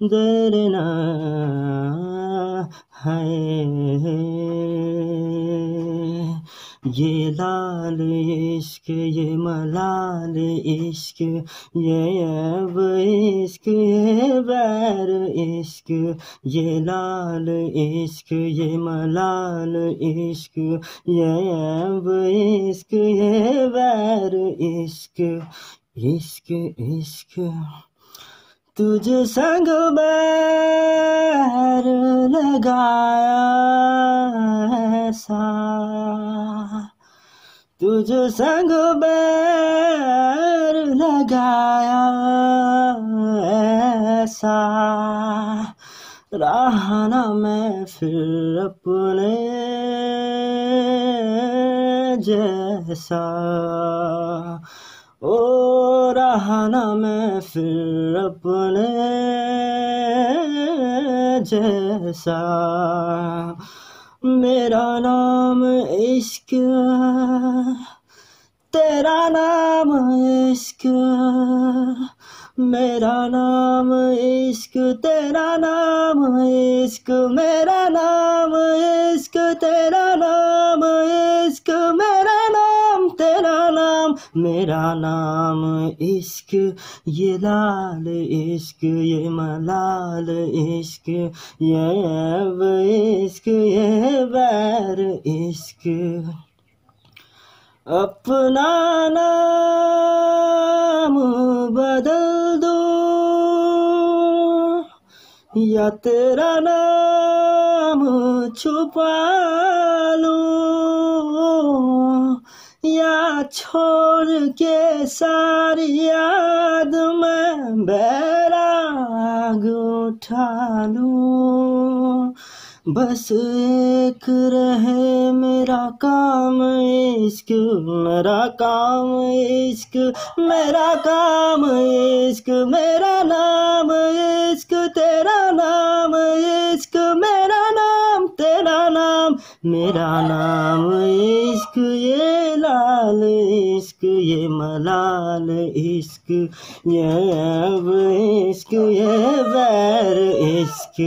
درنا ہے۔ یہ لال عشق، یہ ملال عشق، یہ اب عشق، یہ بیر عشق۔ یہ لال عشق، یہ ملال عشق، یہ اب عشق، یہ بیر عشق۔ عشق عشق۔ تجھ سنگ بیر لگایا ایسا تجھ سنگ بیر لگایا ایسا رہنا میں پھر اپنے جیسا رہنا میں پھر اپنے جیسا۔ میرا نام عشق تیرا نام عشق میرا نام عشق، تیرا نام عشق، میرا نام عشق، تیرا نام میرا نام عشق، یہ لال عشق، یہ ملال عشق، یہ اب عشق، یہ بیر عشق۔ اپنا نام بدل دو، یا تیرا نام چھپا لوں چھوڑ کے ساری یاد میں بیراگ اٹھا لوں بس ایک رہے میرا کام عشق میرا کام عشق میرا کام عشق میرا نام عشق تیرا نام عشق میرا نام تیرا نام میرا نام عشق یہ ملال عشق یہ ملال عشق یہ عشق یہ بیر عشق۔